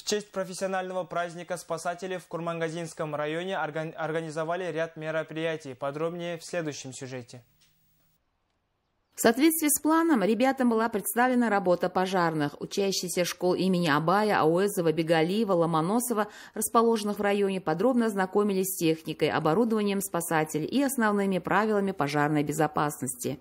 В честь профессионального праздника спасатели в Курмангазинском районе организовали ряд мероприятий. Подробнее в следующем сюжете. В соответствии с планом ребятам была представлена работа пожарных. Учащиеся школ имени Абая, Ауэзова, Бегалиева, Ломоносова, расположенных в районе, подробно ознакомились с техникой, оборудованием спасателей и основными правилами пожарной безопасности.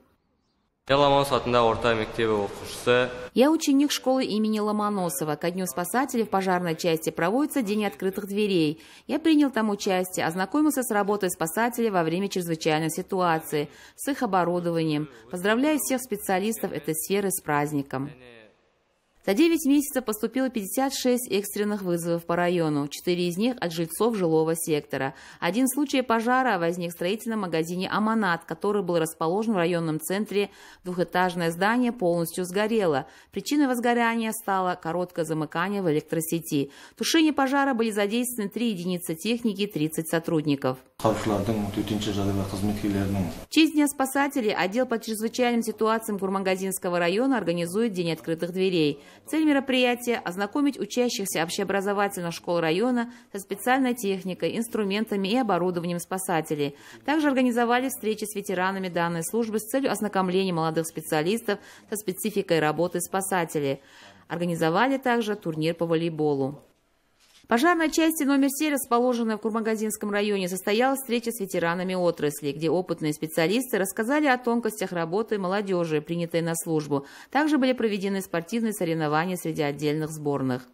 Я ученик школы имени Ломоносова. Ко дню спасателей в пожарной части проводится День открытых дверей. Я принял там участие, ознакомился с работой спасателей во время чрезвычайной ситуации, с их оборудованием. Поздравляю всех специалистов этой сферы с праздником. За 9 месяцев поступило 56 экстренных вызовов по району, 4 из них от жильцов жилого сектора. Один случай пожара возник в строительном магазине «Аманат», который был расположен в районном центре. Двухэтажное здание полностью сгорело. Причиной возгорания стало короткое замыкание в электросети. В тушении пожара были задействованы 3 единицы техники и 30 сотрудников. Честь Дня спасателей отдел по чрезвычайным ситуациям Гурмангазинского района организует День открытых дверей. Цель мероприятия – ознакомить учащихся общеобразовательных школ района со специальной техникой, инструментами и оборудованием спасателей. Также организовали встречи с ветеранами данной службы с целью ознакомления молодых специалистов со спецификой работы спасателей. Организовали также турнир по волейболу. Пожарной части номер 7, расположенной в Курмагазинском районе, состоялась встреча с ветеранами отрасли, где опытные специалисты рассказали о тонкостях работы молодежи, принятой на службу. Также были проведены спортивные соревнования среди отдельных сборных.